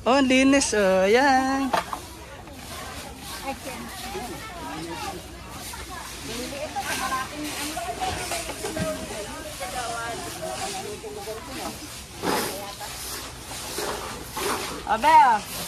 Oh, ang linis. Oh, yan. Abe, oh, ah.